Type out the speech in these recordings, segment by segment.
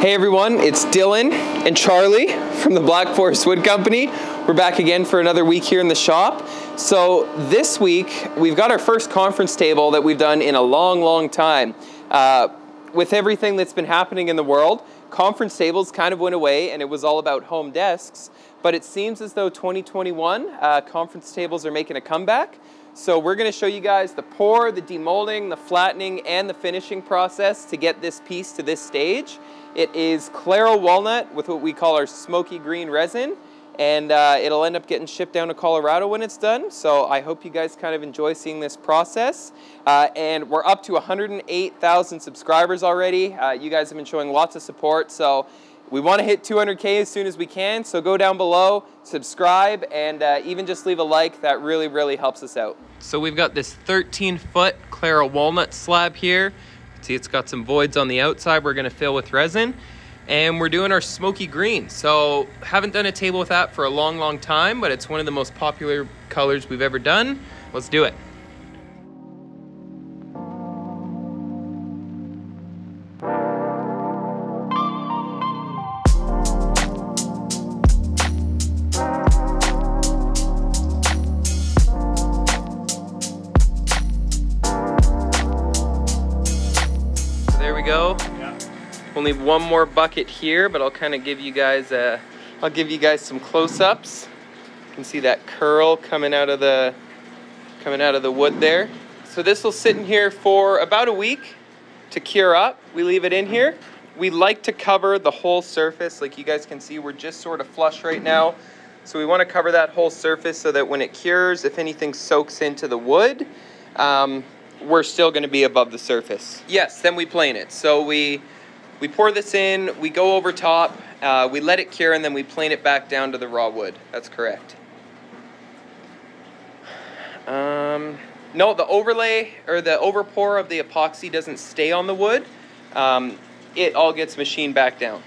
Hey everyone, it's Dylan and Charlie from the Black Forest Wood Company. We're back again for another week here in the shop. So this week, we've got our first conference table that we've done in a long, long time. Uh, with everything that's been happening in the world, conference tables kind of went away and it was all about home desks. But it seems as though 2021, uh, conference tables are making a comeback. So we're gonna show you guys the pour, the demolding, the flattening, and the finishing process to get this piece to this stage. It is Claro walnut with what we call our smoky green resin and uh, it'll end up getting shipped down to Colorado when it's done. So I hope you guys kind of enjoy seeing this process. Uh, and we're up to 108,000 subscribers already. Uh, you guys have been showing lots of support. So we want to hit 200K as soon as we can. So go down below, subscribe, and uh, even just leave a like. That really, really helps us out. So we've got this 13 foot Claro walnut slab here. See, it's got some voids on the outside we're gonna fill with resin. And we're doing our smoky green. So haven't done a table with that for a long, long time, but it's one of the most popular colors we've ever done. Let's do it. Only one more bucket here, but I'll kind of give you guys a, I'll give you guys some close-ups. You can see that curl coming out of the, coming out of the wood there. So this will sit in here for about a week to cure up. We leave it in here. We like to cover the whole surface. Like you guys can see, we're just sort of flush right now. So we want to cover that whole surface so that when it cures, if anything soaks into the wood, um, we're still going to be above the surface. Yes, then we plane it. So we we pour this in, we go over top, uh, we let it cure, and then we plane it back down to the raw wood. That's correct. Um, no, the overlay or the overpour of the epoxy doesn't stay on the wood. Um, it all gets machined back down.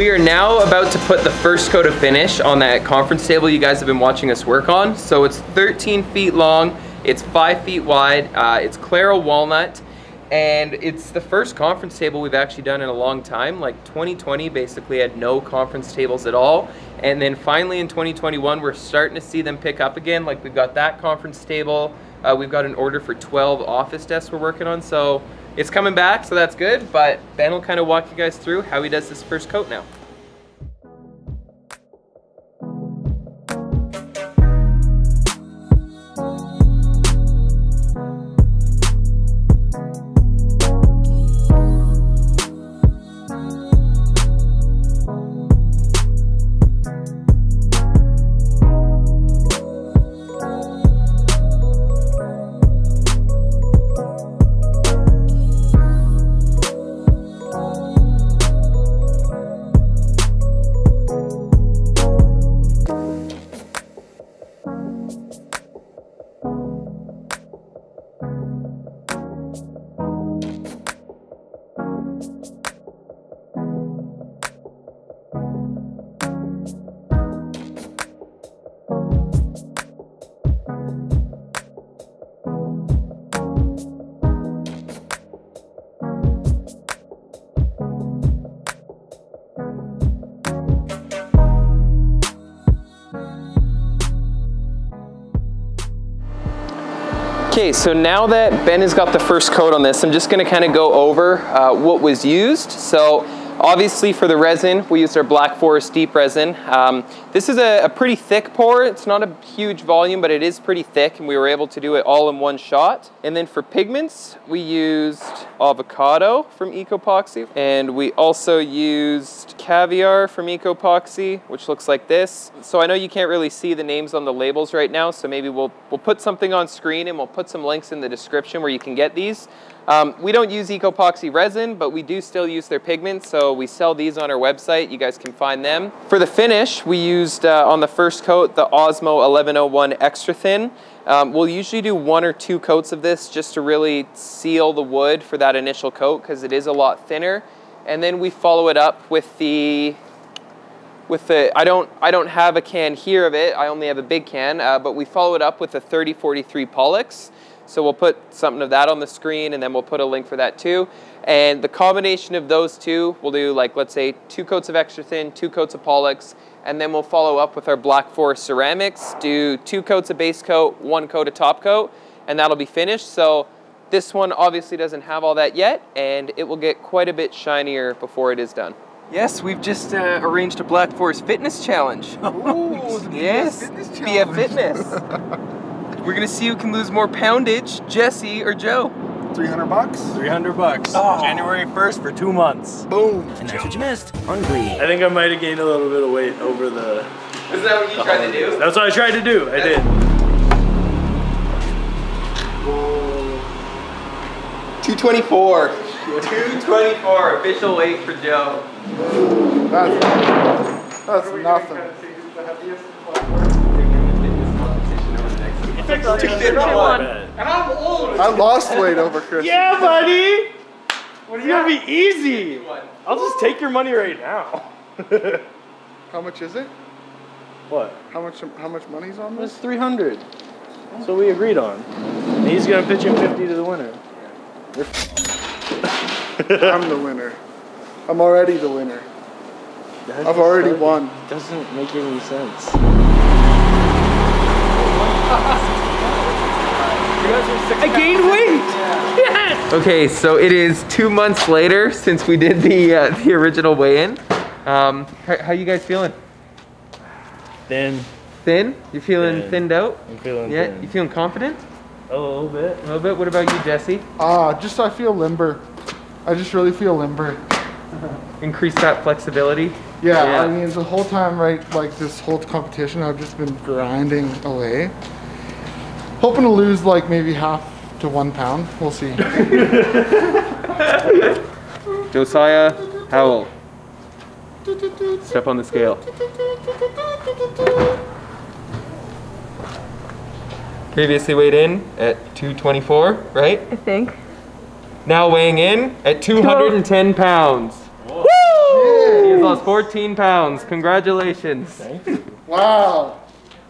We are now about to put the first coat of finish on that conference table you guys have been watching us work on. So it's 13 feet long, it's five feet wide, uh, it's Claro walnut, and it's the first conference table we've actually done in a long time. Like 2020 basically had no conference tables at all. And then finally in 2021, we're starting to see them pick up again. Like we've got that conference table, uh, we've got an order for 12 office desks we're working on. So it's coming back, so that's good. But Ben will kind of walk you guys through how he does this first coat now. Okay, so now that Ben has got the first coat on this, I'm just gonna kind of go over uh, what was used. So Obviously for the resin, we used our Black Forest Deep Resin. Um, this is a, a, pretty thick pour. It's not a huge volume, but it is pretty thick and we were able to do it all in one shot. And then for pigments, we used avocado from Ecopoxy and we also used caviar from Ecopoxy, which looks like this. So I know you can't really see the names on the labels right now, so maybe we'll, we'll put something on screen and we'll put some links in the description where you can get these. Um, we don't use Ecopoxy resin, but we do still use their pigments, so we sell these on our website. You guys can find them. For the finish, we used uh, on the first coat the Osmo 1101 Extra Thin. Um, we'll usually do one or two coats of this just to really seal the wood for that initial coat because it is a lot thinner. And then we follow it up with the with the, I don't, I don't have a can here of it, I only have a big can, uh, but we follow it up with the 3043 Polyx. So we'll put something of that on the screen and then we'll put a link for that too. And the combination of those two, we'll do like, let's say two coats of extra thin, two coats of Polyx, and then we'll follow up with our Black Forest ceramics, do two coats of base coat, one coat of top coat, and that'll be finished. So this one obviously doesn't have all that yet, and it will get quite a bit shinier before it is done. Yes, we've just uh, arranged a Black Forest Fitness Challenge. Ooh, yes, fitness BF Fitness. We're gonna see who can lose more poundage, Jesse or Joe. 300 bucks? 300 bucks. Oh. January 1st for two months. Boom. And that's what you missed on Glee. I think I might have gained a little bit of weight over the... Is that what you tried to do? That's what I tried to do. I did. Two twenty-four. Two twenty-four. Official weight for Joe. That's, that's nothing. 251. And I'm old. I lost weight over Christmas. Yeah, buddy. It's gonna be easy. I'll just take your money right now. How much is it? What? How much? How much money's on this? It's 300. So we agreed on. And he's gonna pitch in 50 to the winner. I'm the winner. I'm already the winner. That I've already doesn't- won. Doesn't make any sense. I gained weight. Yes. Okay, so it is two months later since we did the uh, the original weigh-in. Um, how, how you guys feeling? Thin. Thin? You're feeling Thin. thinned out? I'm feeling Yeah. thin. You feeling confident? a little bit. A little bit. What about you, Jesse? Ah, just I feel limber. I just really feel limber. Increase that flexibility. Yeah, Yeah. I mean the whole time, right? Like this whole competition, I've just been grinding away, hoping to lose like maybe half to one pound. We'll see. Josiah Howell. Step on the scale. Previously weighed in at 224, right? I think. Now weighing in at 210 pounds. Woo! He has lost 14 pounds. Congratulations. Wow.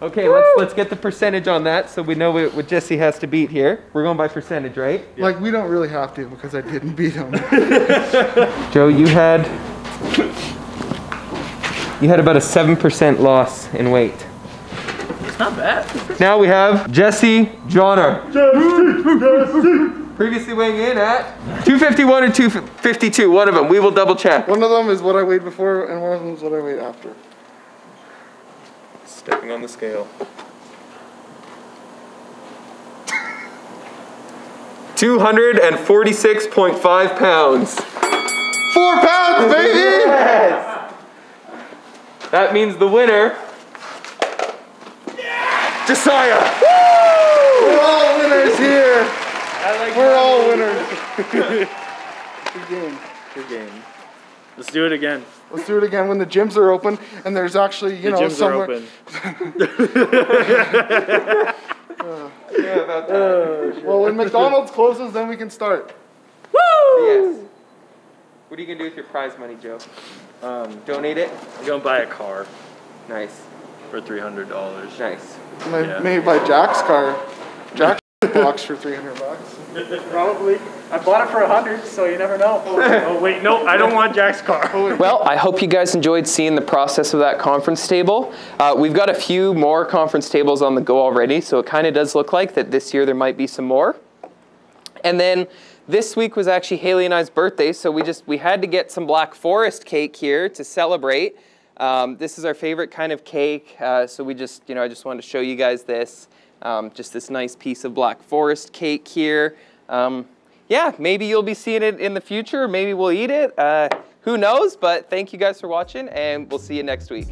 Okay, let's let's get the percentage on that so we know what, what Jesse has to beat here. We're going by percentage, right? Like we don't really have to because I didn't beat him. Joe, you had you had about a 7% loss in weight. It's not bad. Now we have Jesse Johnner. Previously weighing in at 251 or 252, one of them. We will double check. one of them is what I weighed before, and one of them is what I weighed after. Stepping on the scale. Two hundred and forty-six point five pounds. Four pounds, baby! That means the winner, Josiah. We're all winners here. We're all winners. Good game. Good game. Let's do it again. Let's do it again when the gyms are open and there's actually, you The know, gyms somewhere. are open. Yeah, about that. Well, when McDonald's closes, then we can start. Woo! Yes. What are you gonna do with your prize money, Joe? Um, Donate it. I'm gonna buy a car Nice, for three hundred dollars. nice. My, Yeah. Made by Jack's car. Jack's box for 300 bucks. Probably. I bought it for a hundred, so you never know. Oh wait, no, I don't want Jack's car. Well, I hope you guys enjoyed seeing the process of that conference table. Uh, we've got a few more conference tables on the go already, so it kind of does look like that this year there might be some more. And then this week was actually Haley and I's birthday, so we just we had to get some Black Forest cake here to celebrate. Um, this is our favorite kind of cake, uh, so we just you know I just wanted to show you guys this, um, just this nice piece of Black Forest cake here. Um, yeah, maybe you'll be seeing it in the future. Maybe we'll eat it. Uh, who knows? But thank you guys for watching, and we'll see you next week.